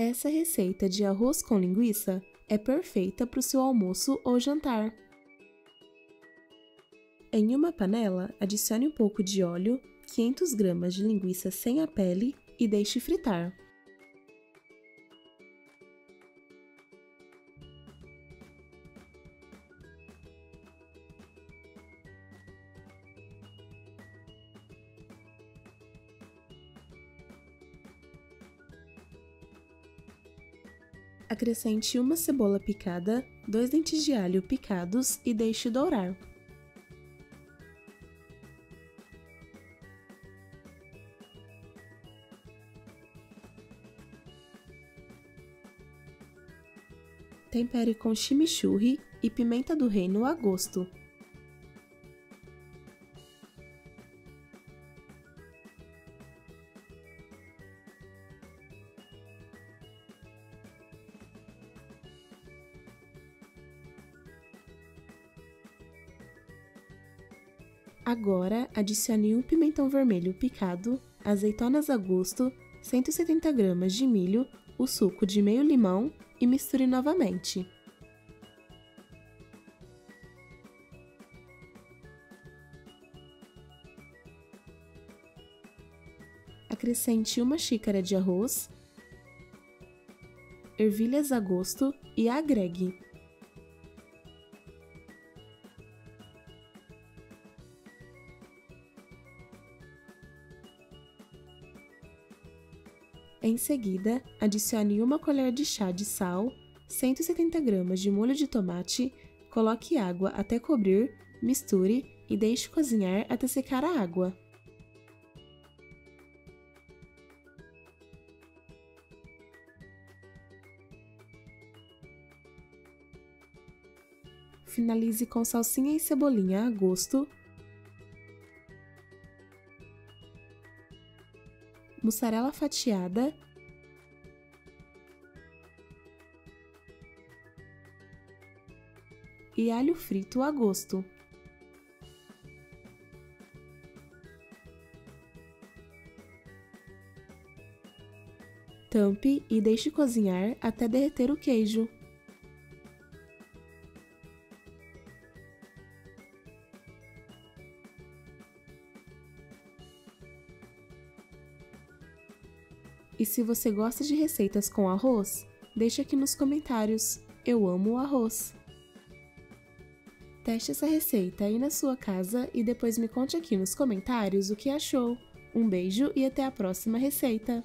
Essa receita de arroz com linguiça é perfeita para o seu almoço ou jantar. Em uma panela, adicione um pouco de óleo, 500 gramas de linguiça sem a pele e deixe fritar. Acrescente uma cebola picada, dois dentes de alho picados e deixe dourar. Tempere com chimichurri e pimenta do reino a gosto. Agora, adicione um pimentão vermelho picado, azeitonas a gosto, 170 gramas de milho, o suco de meio limão e misture novamente. Acrescente uma xícara de arroz, ervilhas a gosto e agregue. Em seguida, adicione uma colher de chá de sal, 170 gramas de molho de tomate, coloque água até cobrir, misture e deixe cozinhar até secar a água. Finalize com salsinha e cebolinha a gosto mussarela fatiada, e alho frito a gosto. Tampe e deixe cozinhar até derreter o queijo. E se você gosta de receitas com arroz, deixe aqui nos comentários. Eu amo o arroz. Teste essa receita aí na sua casa e depois me conte aqui nos comentários o que achou. Um beijo e até a próxima receita!